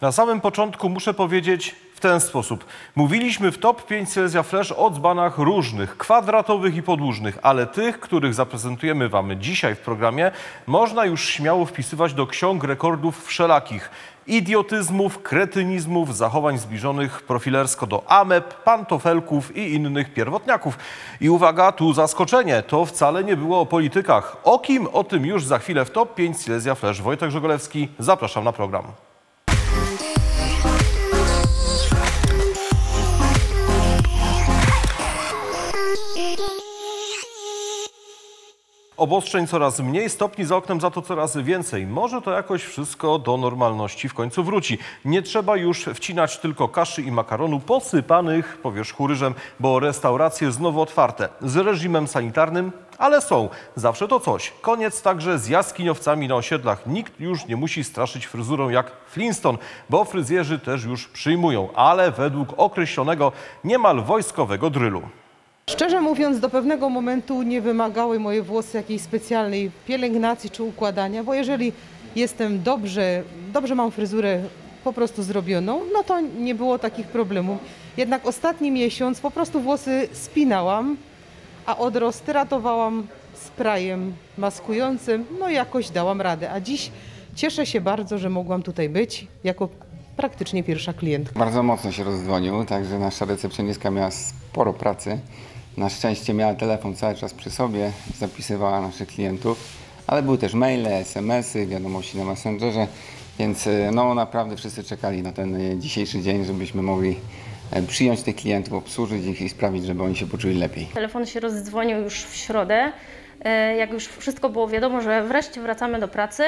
Na samym początku muszę powiedzieć w ten sposób. Mówiliśmy w top 5 Silesia Flash o dzbanach różnych, kwadratowych i podłużnych, ale tych, których zaprezentujemy Wam dzisiaj w programie, można już śmiało wpisywać do ksiąg rekordów wszelakich. Idiotyzmów, kretynizmów, zachowań zbliżonych profilersko do ameb, pantofelków i innych pierwotniaków. I uwaga, tu zaskoczenie, to wcale nie było o politykach. O kim? O tym już za chwilę w top 5 Silesia Flash. Wojtek Żogolewski, zapraszam na program. Obostrzeń coraz mniej, stopni za oknem za to coraz więcej. Może to jakoś wszystko do normalności w końcu wróci. Nie trzeba już wcinać tylko kaszy i makaronu posypanych po ryżem, bo restauracje znowu otwarte. Z reżimem sanitarnym, ale są. Zawsze to coś. Koniec także z jaskiniowcami na osiedlach. Nikt już nie musi straszyć fryzurą jak Flintstone, bo fryzjerzy też już przyjmują, ale według określonego niemal wojskowego drylu. Szczerze mówiąc, do pewnego momentu nie wymagały moje włosy jakiejś specjalnej pielęgnacji czy układania, bo jeżeli jestem dobrze, dobrze mam fryzurę po prostu zrobioną, no to nie było takich problemów. Jednak ostatni miesiąc po prostu włosy spinałam, a odrost ratowałam sprayem maskującym, no i jakoś dałam radę. A dziś cieszę się bardzo, że mogłam tutaj być jako praktycznie pierwsza klientka. Bardzo mocno się rozdzwonił, także nasza recepcjonistka miała sporo pracy. Na szczęście miała telefon cały czas przy sobie, zapisywała naszych klientów, ale były też maile, smsy, wiadomości na Messengerze, więc e, no naprawdę wszyscy czekali na ten e, dzisiejszy dzień, żebyśmy mogli e, przyjąć tych klientów, obsłużyć ich i sprawić, żeby oni się poczuli lepiej. Telefon się rozdzwonił już w środę, jak już wszystko było wiadomo, że wreszcie wracamy do pracy.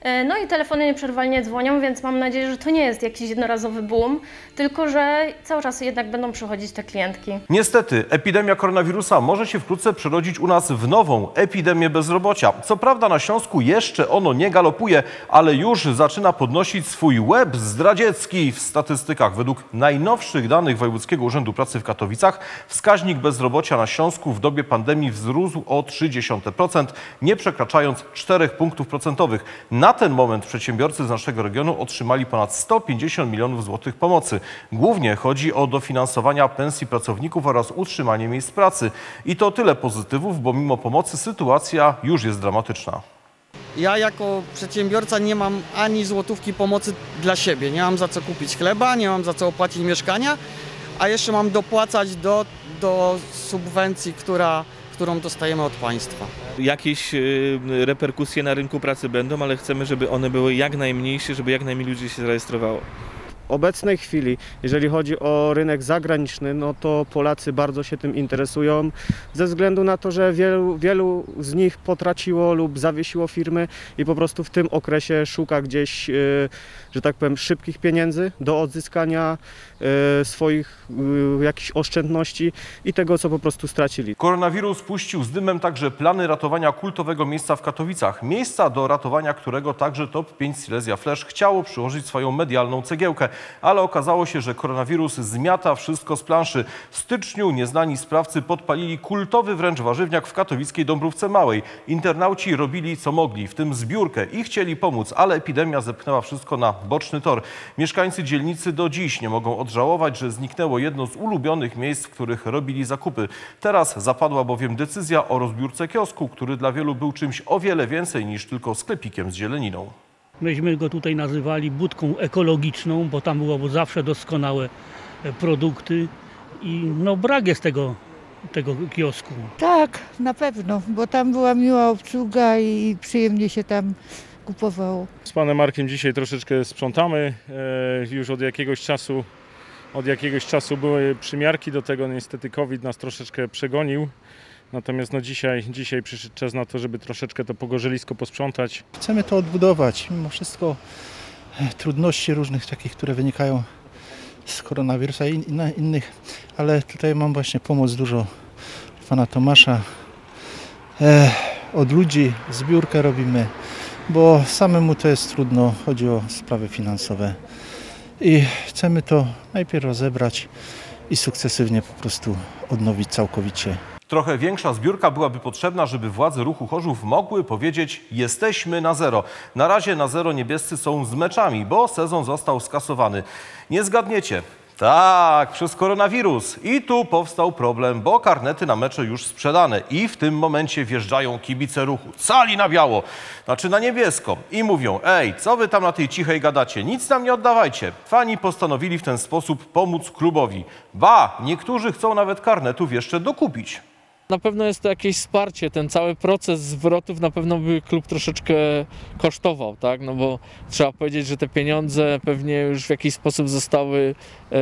E, No i telefony nieprzerwalnie dzwonią, więc mam nadzieję, że to nie jest jakiś jednorazowy boom, tylko że cały czas jednak będą przychodzić te klientki. Niestety, epidemia koronawirusa może się wkrótce przerodzić u nas w nową epidemię bezrobocia. Co prawda na Śląsku jeszcze ono nie galopuje, ale już zaczyna podnosić swój łeb zdradziecki w statystykach. Według najnowszych danych Wojewódzkiego Urzędu Pracy w Katowicach wskaźnik bezrobocia na Śląsku w dobie pandemii wzrósł o 0,3%, nie przekraczając 4 punktów procentowych. Na ten moment przedsiębiorcy z naszego regionu otrzymali ponad 150 milionów złotych pomocy. Głównie chodzi o dofinansowania pensji pracowników oraz utrzymanie miejsc pracy. I to tyle pozytywów, bo mimo pomocy sytuacja już jest dramatyczna. Ja jako przedsiębiorca nie mam ani złotówki pomocy dla siebie. Nie mam za co kupić chleba, nie mam za co opłacić mieszkania, a jeszcze mam dopłacać do, do subwencji, która, którą dostajemy od państwa. Jakieś y, reperkusje na rynku pracy będą, ale chcemy, żeby one były jak najmniejsze, żeby jak najmniej ludzi się zarejestrowało. Obecnej chwili, jeżeli chodzi o rynek zagraniczny, no to Polacy bardzo się tym interesują, ze względu na to, że wielu, wielu z nich potraciło lub zawiesiło firmy i po prostu w tym okresie szuka gdzieś, e, że tak powiem, szybkich pieniędzy do odzyskania e, swoich e, jakichś oszczędności i tego, co po prostu stracili. Koronawirus puścił z dymem także plany ratowania kultowego miejsca w Katowicach. Miejsca do ratowania którego także Top 5 Silesia Flash chciało przyłożyć swoją medialną cegiełkę. Ale okazało się, że koronawirus zmiata wszystko z planszy. W styczniu nieznani sprawcy podpalili kultowy wręcz warzywniak w katowickiej Dąbrówce Małej. Internauci robili co mogli, w tym zbiórkę i chcieli pomóc, ale epidemia zepchnęła wszystko na boczny tor. Mieszkańcy dzielnicy do dziś nie mogą odżałować, że zniknęło jedno z ulubionych miejsc, w których robili zakupy. Teraz zapadła bowiem decyzja o rozbiórce kiosku, który dla wielu był czymś o wiele więcej niż tylko sklepikiem z zieleniną. Myśmy go tutaj nazywali budką ekologiczną, bo tam było zawsze doskonałe e, produkty i no brak jest tego, tego kiosku. Tak, na pewno, bo tam była miła obsługa i przyjemnie się tam kupowało. Z panem Markiem dzisiaj troszeczkę sprzątamy. E, Już od jakiegoś czasu, od jakiegoś czasu były przymiarki do tego. Niestety COVID nas troszeczkę przegonił. Natomiast no dzisiaj, dzisiaj przyszedł czas na to, żeby troszeczkę to pogorzelisko posprzątać. Chcemy to odbudować, mimo wszystko e, trudności różnych takich, które wynikają z koronawirusa i inna- innych, ale tutaj mam właśnie pomoc dużo pana Tomasza. E, od ludzi zbiórkę robimy, bo samemu to jest trudno, chodzi o sprawy finansowe i chcemy to najpierw rozebrać i sukcesywnie po prostu odnowić całkowicie. Trochę większa zbiórka byłaby potrzebna, żeby władze ruchu Chorzów mogły powiedzieć jesteśmy na zero. Na razie na zero niebiescy są z meczami, bo sezon został skasowany. Nie zgadniecie. Tak, przez koronawirus. I tu powstał problem, bo karnety na mecze już sprzedane. I w tym momencie wjeżdżają kibice ruchu. Cali na biało, znaczy na niebiesko. I mówią, ej, co wy tam na tej cichej gadacie? Nic nam nie oddawajcie. Fani postanowili w ten sposób pomóc klubowi. Ba, niektórzy chcą nawet karnetów jeszcze dokupić. Na pewno jest to jakieś wsparcie, ten cały proces zwrotów na pewno by klub troszeczkę kosztował, tak? No bo trzeba powiedzieć, że te pieniądze pewnie już w jakiś sposób zostały e,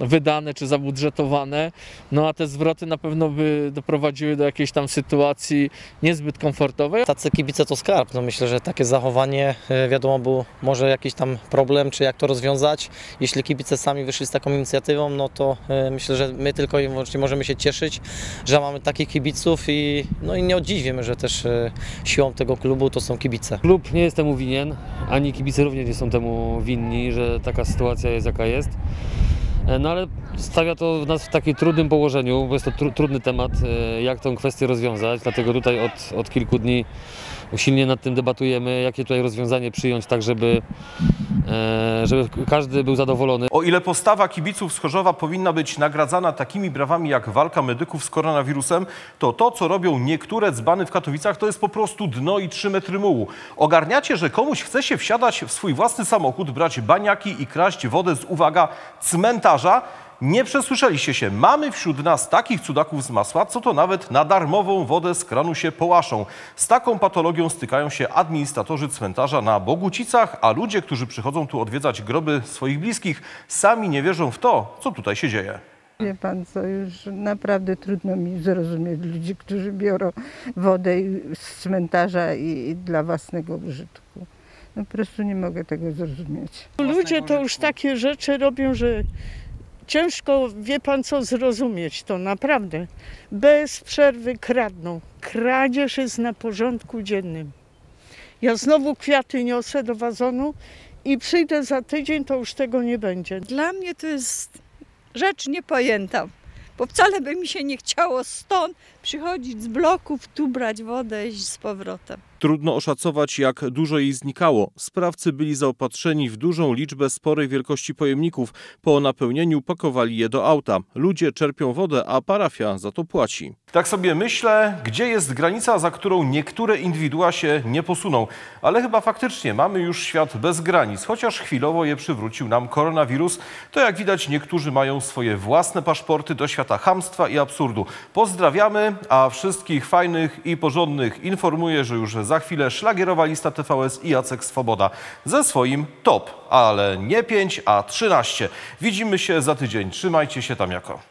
wydane czy zabudżetowane, no a te zwroty na pewno by doprowadziły do jakiejś tam sytuacji niezbyt komfortowej. Tacy kibice to skarb. No myślę, że takie zachowanie, e, wiadomo, był może jakiś tam problem, czy jak to rozwiązać. Jeśli kibice sami wyszli z taką inicjatywą, no to e, myślę, że my tylko i wyłącznie możemy się cieszyć, że mamy takich kibiców i, no i nie odziwimy, że też e, siłą tego klubu to są kibice. Klub nie jest temu winien, ani kibice również nie są temu winni, że taka sytuacja jest jaka jest. E, No ale stawia to nas w takim trudnym położeniu, bo jest to tru, trudny temat, e, jak tą kwestię rozwiązać. Dlatego tutaj od, od kilku dni usilnie nad tym debatujemy, jakie tutaj rozwiązanie przyjąć, tak żeby, żeby każdy był zadowolony. O ile postawa kibiców z Chorzowa powinna być nagradzana takimi brawami jak walka medyków z koronawirusem, to to, co robią niektóre dzbany w Katowicach, to jest po prostu dno i trzy metry mułu. Ogarniacie, że komuś chce się wsiadać w swój własny samochód, brać baniaki i kraść wodę z, uwaga, cmentarza? Nie przesłyszeliście się. Mamy wśród nas takich cudaków z masła, co to nawet na darmową wodę z kranu się połaszą. Z taką patologią stykają się administratorzy cmentarza na Bogucicach, a ludzie, którzy przychodzą tu odwiedzać groby swoich bliskich, sami nie wierzą w to, co tutaj się dzieje. Wie pan co, już naprawdę trudno mi zrozumieć ludzi, którzy biorą wodę z cmentarza i, i dla własnego użytku. No po prostu nie mogę tego zrozumieć. Ludzie to już takie rzeczy robią, że ciężko, wie pan co, zrozumieć to naprawdę. Bez przerwy kradną. Kradzież jest na porządku dziennym. Ja znowu kwiaty niosę do wazonu i przyjdę za tydzień, to już tego nie będzie. Dla mnie to jest rzecz niepojęta, bo wcale by mi się nie chciało stąd przychodzić z bloków, tu brać wodę i iść z powrotem. Trudno oszacować, jak dużo jej znikało. Sprawcy byli zaopatrzeni w dużą liczbę sporej wielkości pojemników. Po napełnieniu pakowali je do auta. Ludzie czerpią wodę, a parafia za to płaci. Tak sobie myślę, gdzie jest granica, za którą niektóre indywidua się nie posuną. Ale chyba faktycznie mamy już świat bez granic, chociaż chwilowo je przywrócił nam koronawirus. To jak widać niektórzy mają swoje własne paszporty do świata hamstwa i absurdu. Pozdrawiamy, a wszystkich fajnych i porządnych informuję, że już za chwilę szlagierowa lista TVS i Jacek Swoboda ze swoim top, ale nie 5, a 13. Widzimy się za tydzień. Trzymajcie się tam jako.